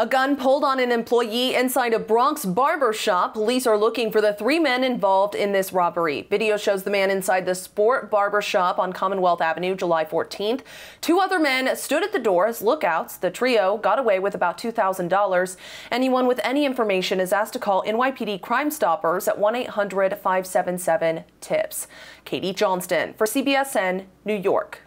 A gun pulled on an employee inside a Bronx barber shop. Police are looking for the three men involved in this robbery. Video shows the man inside the Sport Barber Shop on Commonwealth Avenue July 14th. Two other men stood at the door as lookouts. The trio got away with about $2,000. Anyone with any information is asked to call NYPD Crime Stoppers at 1-800-577-TIPS. Katie Johnston for CBSN, New York.